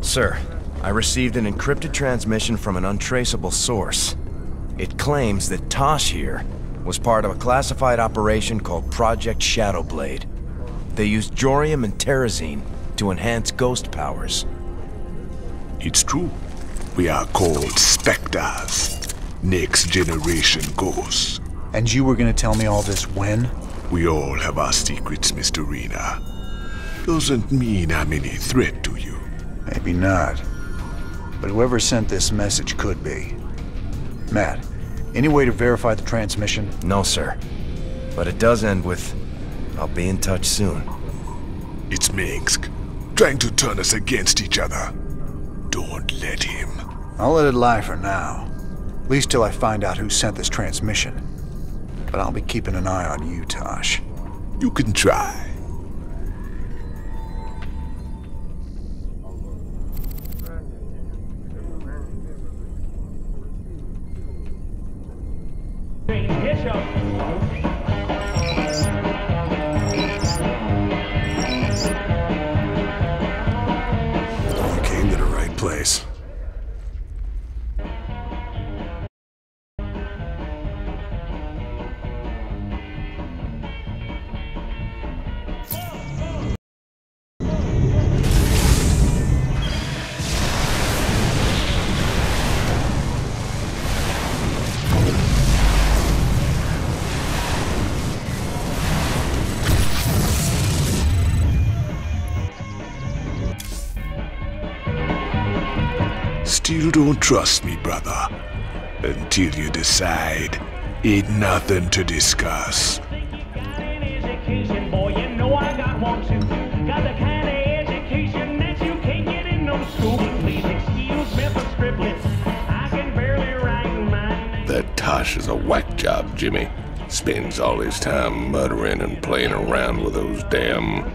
Sir, I received an encrypted transmission from an untraceable source. It claims that Tosh here was part of a classified operation called Project Shadowblade. They used Jorium and Terrazine to enhance ghost powers. It's true. We are called Spectres. Next generation ghosts. And you were gonna tell me all this when? We all have our secrets, Mr. Raynor. Doesn't mean I'm any threat to you. Maybe not. But whoever sent this message could be. Matt, any way to verify the transmission? No, sir. But it does end with, I'll be in touch soon. It's Mengsk, trying to turn us against each other. Don't let him. I'll let it lie for now. At least till I find out who sent this transmission. But I'll be keeping an eye on you, Tosh. You can try. Trust me, brother. Until you decide, ain't nothing to discuss. That Tosh is a whack job, Jimmy. Spends all his time muttering and playing around with those damn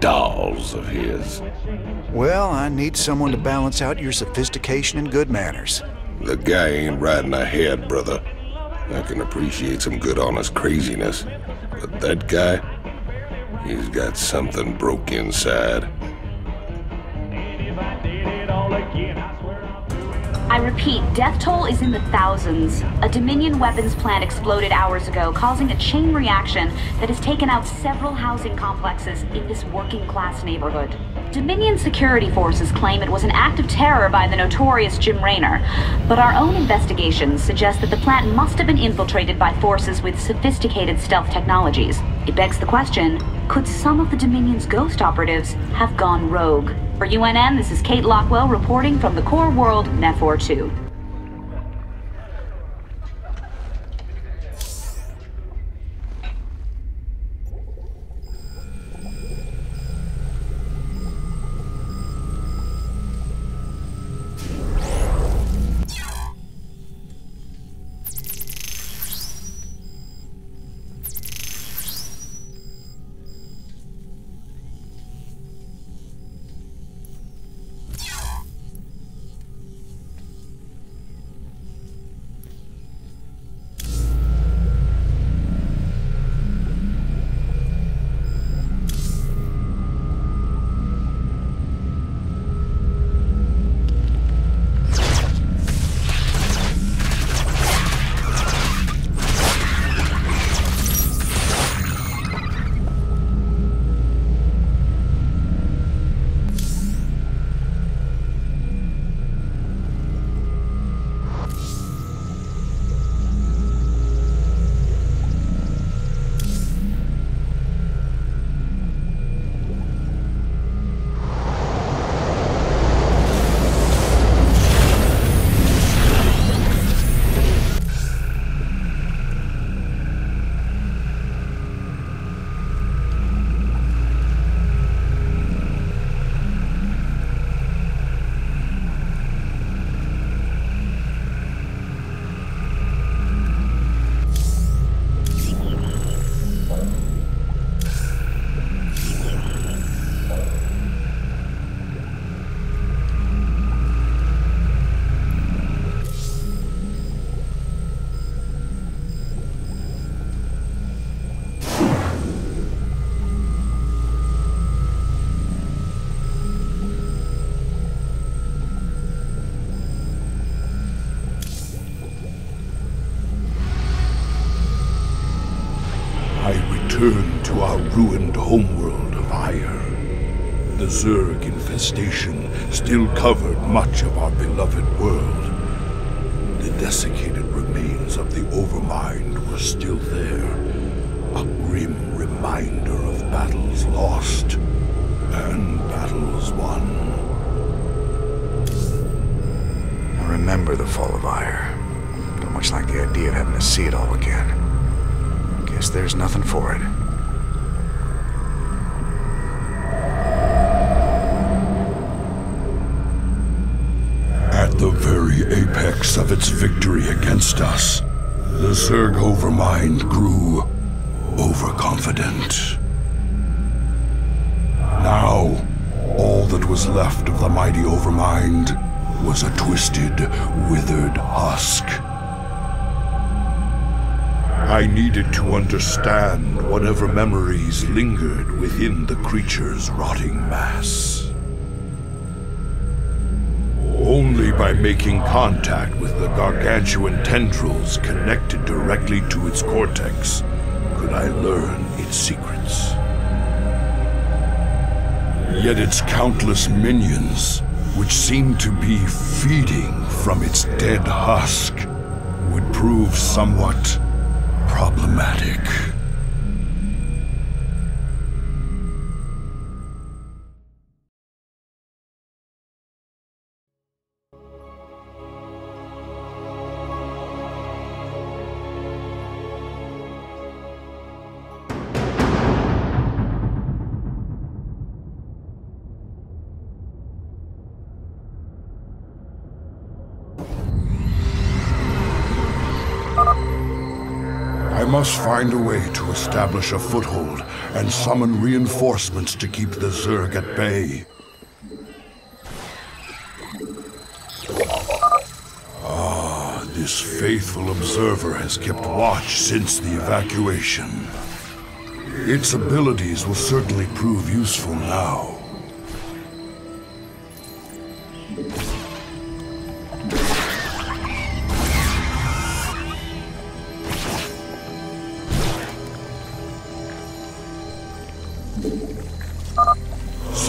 dolls of his. Well, I need someone to balance out your sophistication and good manners. The guy ain't riding ahead, brother. I can appreciate some good honest craziness. But that guy, he's got something broke inside. And if I did it all again, I swear I'll do it. I repeat, death toll is in the thousands. A Dominion weapons plant exploded hours ago, causing a chain reaction that has taken out several housing complexes in this working class neighborhood. Dominion security forces claim it was an act of terror by the notorious Jim Raynor, but our own investigations suggest that the plant must have been infiltrated by forces with sophisticated stealth technologies. It begs the question could some of the Dominion's ghost operatives have gone rogue? For UNN, this is Kate Lockwell reporting from the core world, Nefor 2. Ruined homeworld of Aiur. The Zerg infestation still covered much of our beloved world. The desiccated remains of the Overmind were still there, a grim reminder of battles lost and battles won. I remember the fall of Aiur. Don't much like the idea of having to see it all again. Guess there's nothing for it. Apex of its victory against us, the Zerg Overmind grew overconfident. Now, all that was left of the mighty Overmind was a twisted, withered husk. I needed to understand whatever memories lingered within the creature's rotting mass. Only by making contact with the gargantuan tendrils connected directly to its cortex could I learn its secrets. Yet its countless minions, which seemed to be feeding from its dead husk, would prove somewhat problematic. Must find a way to establish a foothold and summon reinforcements to keep the Zerg at bay. Ah, this faithful observer has kept watch since the evacuation. Its abilities will certainly prove useful now.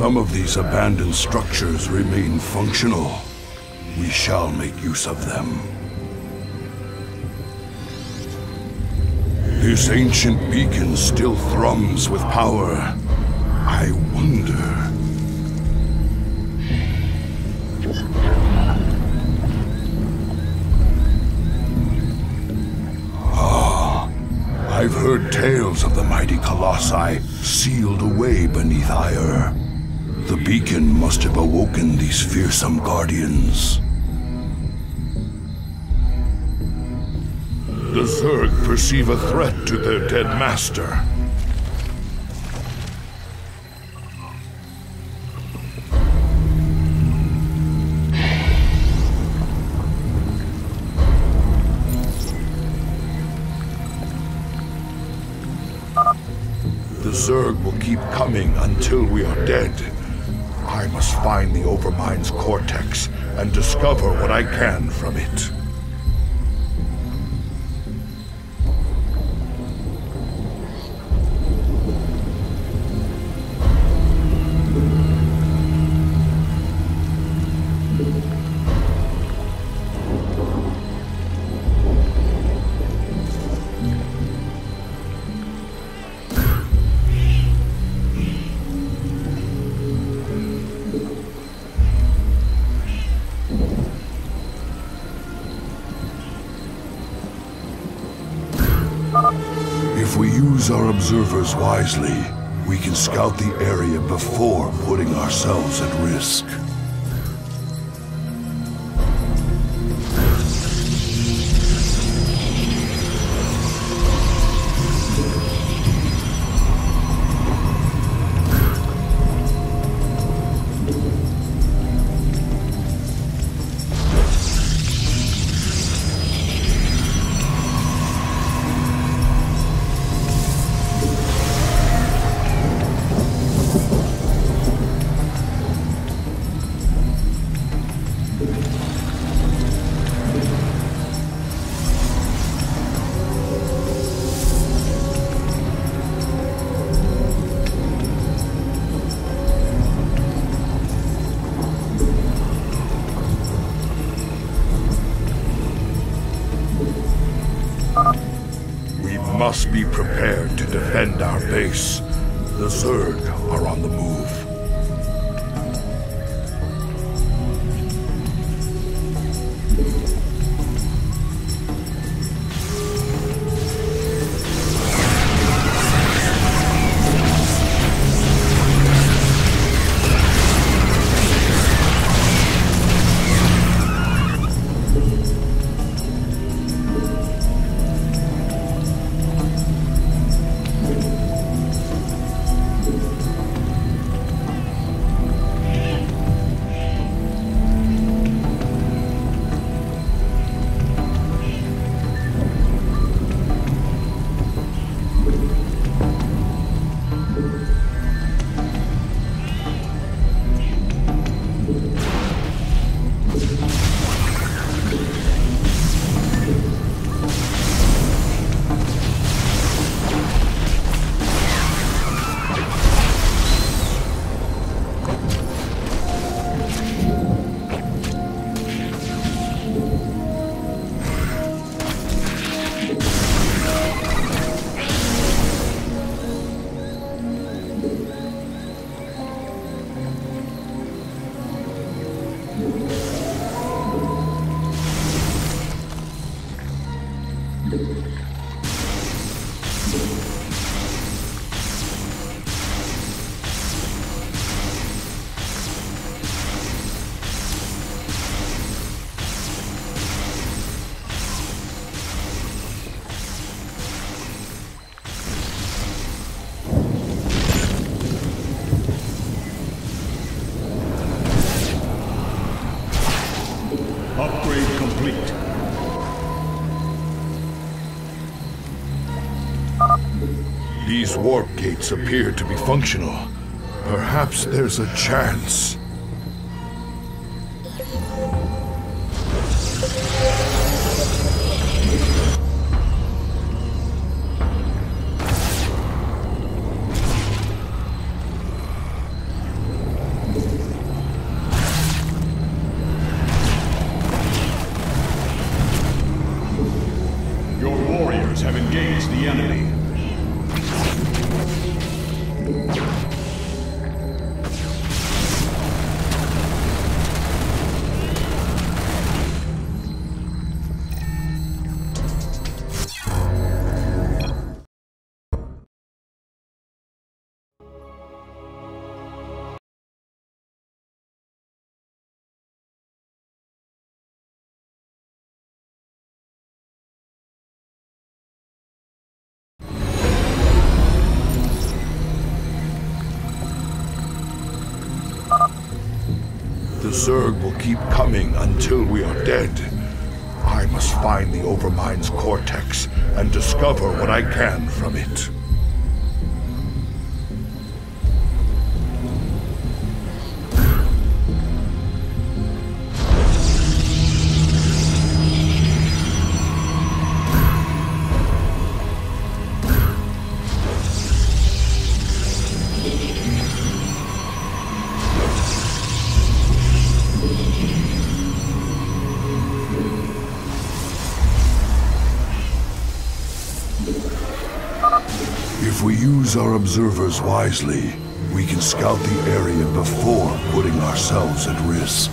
Some of these abandoned structures remain functional. We shall make use of them. This ancient beacon still thrums with power. I wonder... Ah, I've heard tales of the mighty colossi sealed away beneath Aiur. The beacon must have awoken these fearsome guardians. The Zerg perceive a threat to their dead master. The Zerg will keep coming until we are dead. Find the Overmind's cortex and discover what I can from it. Our observers wisely, we can scout the area before putting ourselves at risk. Must be prepared to defend our base. The Zerg are on the move. Warp gates appear to be functional. Perhaps there's a chance. Zerg will keep coming until we are dead. I must find the Overmind's cortex and discover what I can from it. Use our observers wisely, we can scout the area before putting ourselves at risk.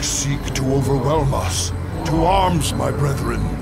Seek to overwhelm us. To arms, my brethren.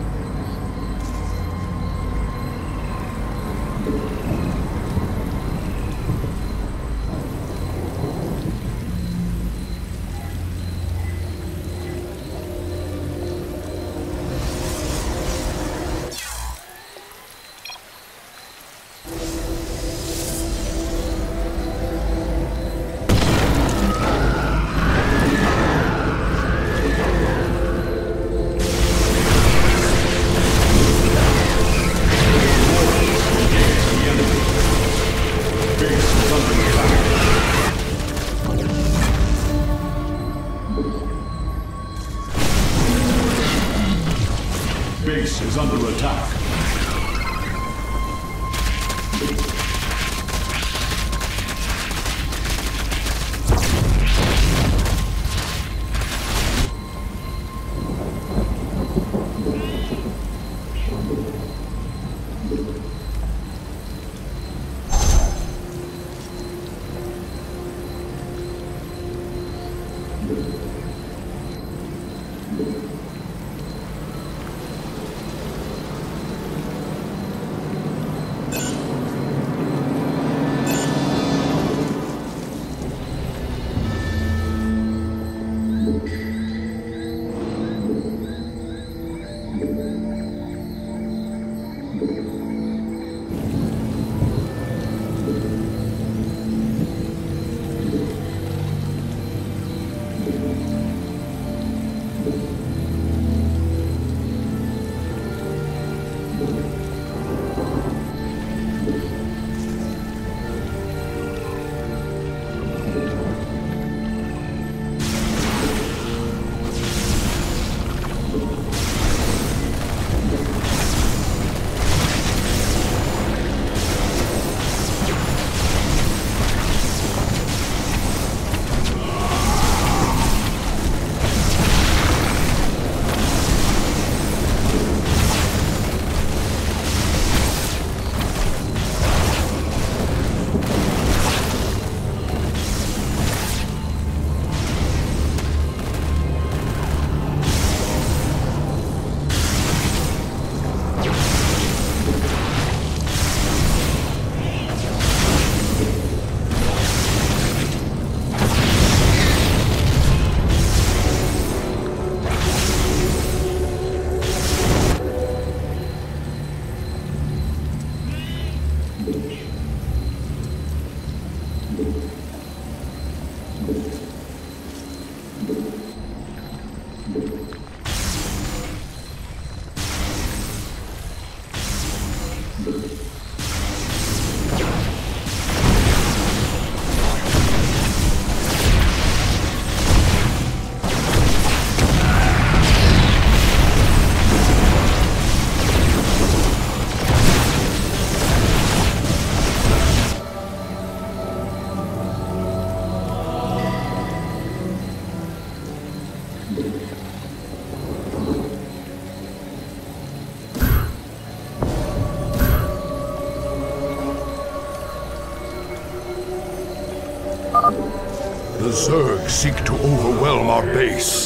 Zerg seek to overwhelm our base.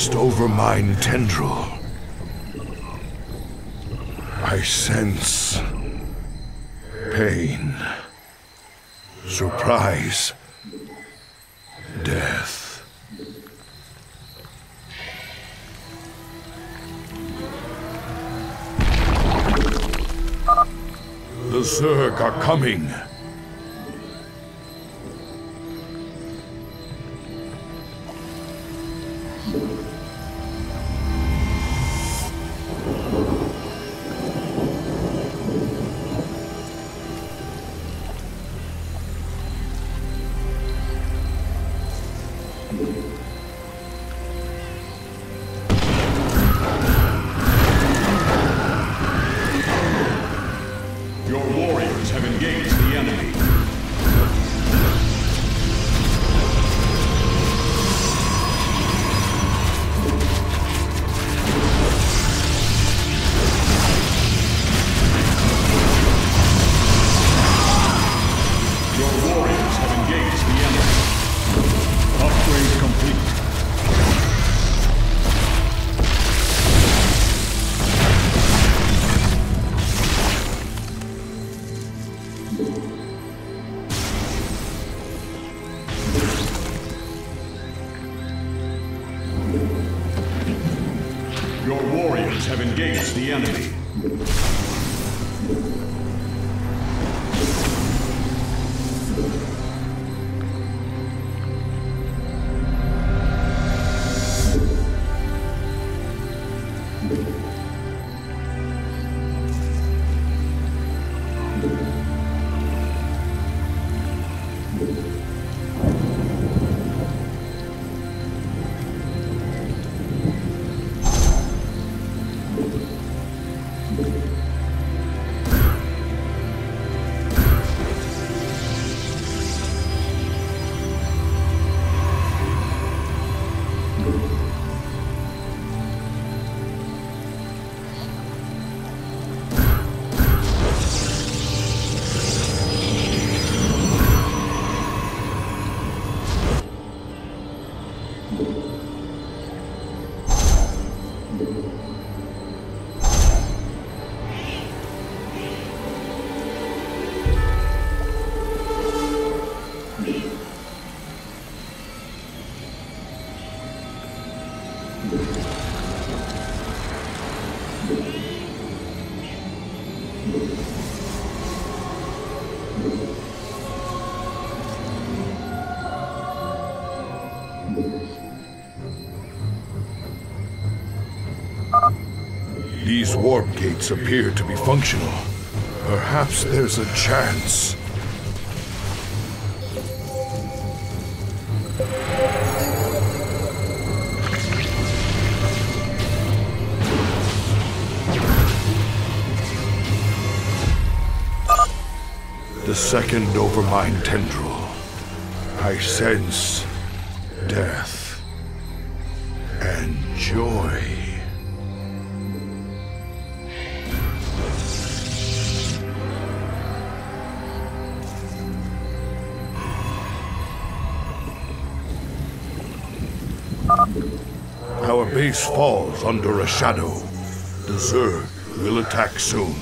The first Overmind tendril. I sense pain, surprise, death. The Zerg are coming. Warriors have gates appear to be functional. Perhaps there's a chance. The second Overmind tendril. I sense death and joy. Base falls under a shadow. The Zerg will attack soon.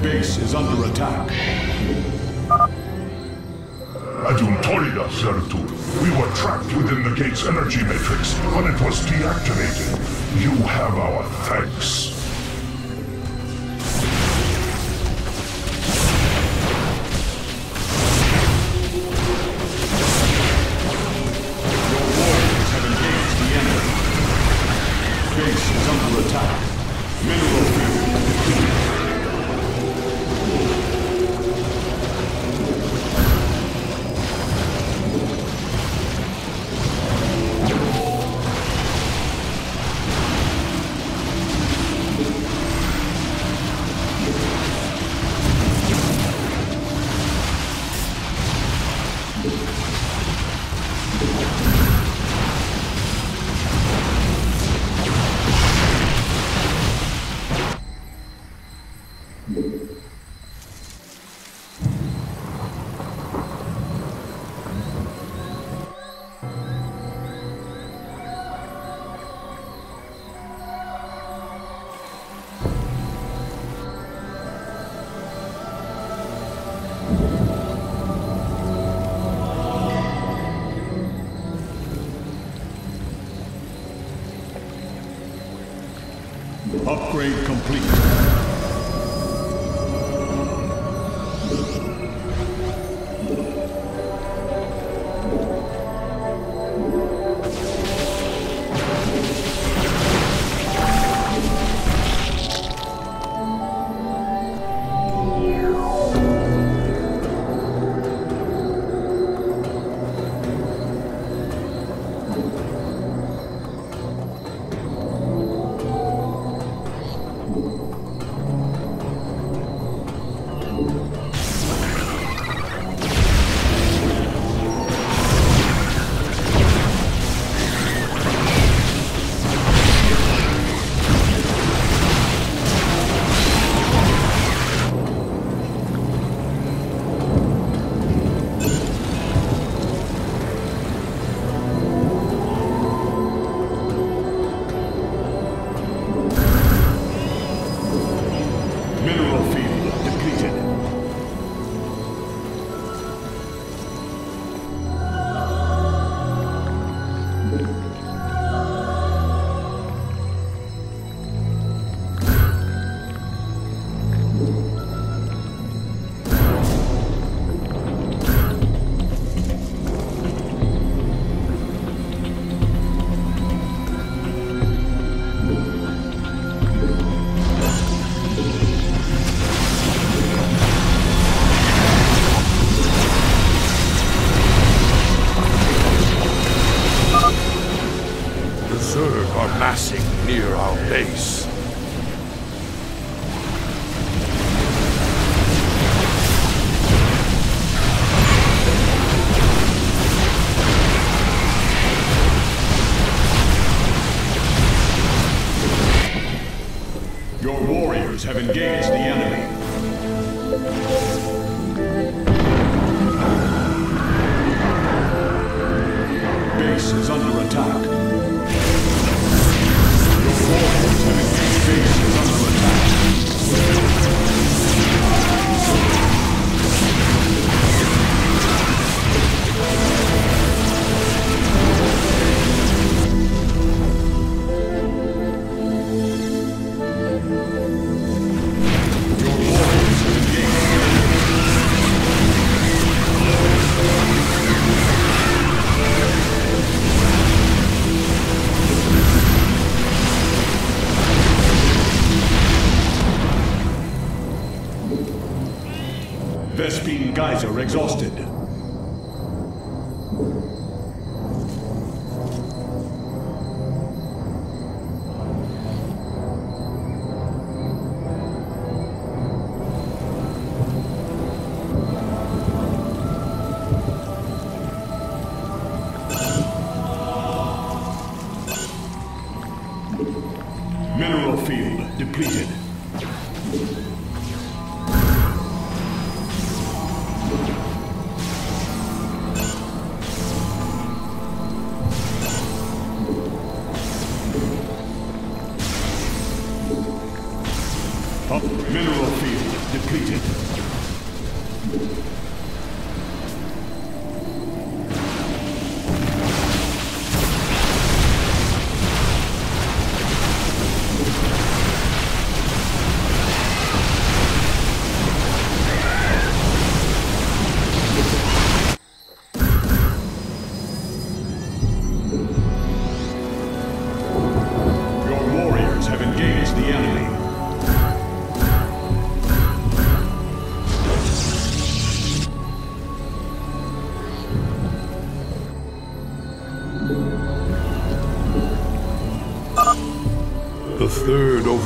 Base is under attack. Adultorida, Zeratul. We were trapped within the gate's energy matrix when it was deactivated. You have our thanks. Upgrade complete. engaged.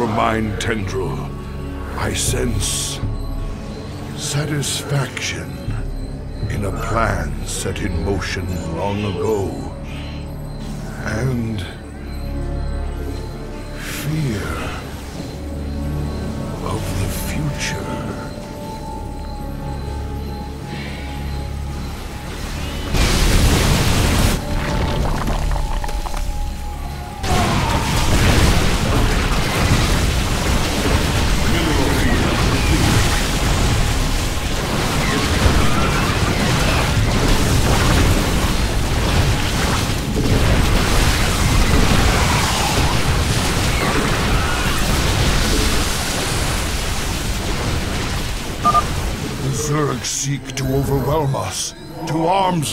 Mind tendril, I sense satisfaction in a plan set in motion long ago. And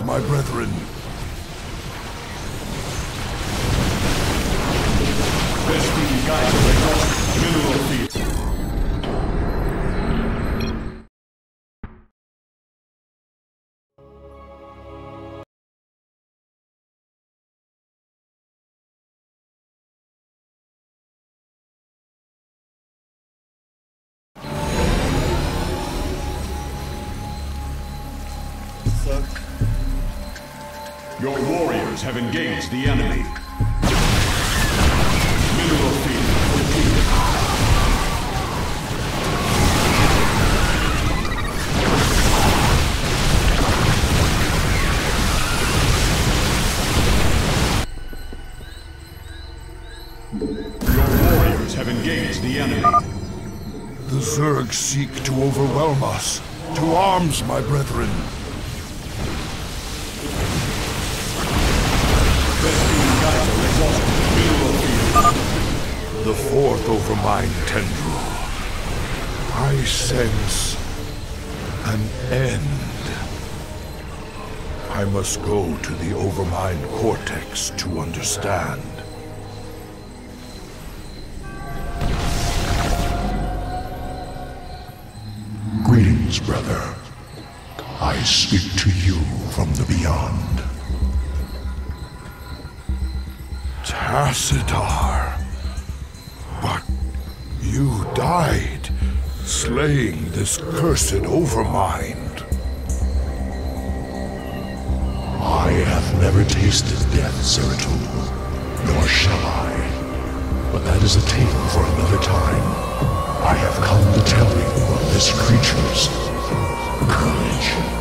my brethren. Engaged the enemy. Mineral field completed. Your warriors have engaged the enemy. The Zerg seek to overwhelm us. To arms, my brethren. Overmind tendril. I sense an end. I must go to the Overmind cortex to understand. Greetings, brother. I speak to you from the beyond. Tassadar. You died, slaying this cursed Overmind. I have never tasted death, Zeratul, nor shall I. But that is a tale for another time. I have come to tell you of this creature's courage.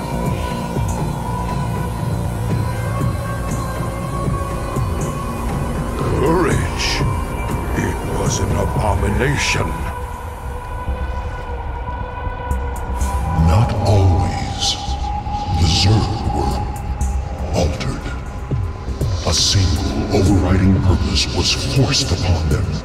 Was an abomination. Not always. The Zerg were altered. A single overriding purpose was forced upon them.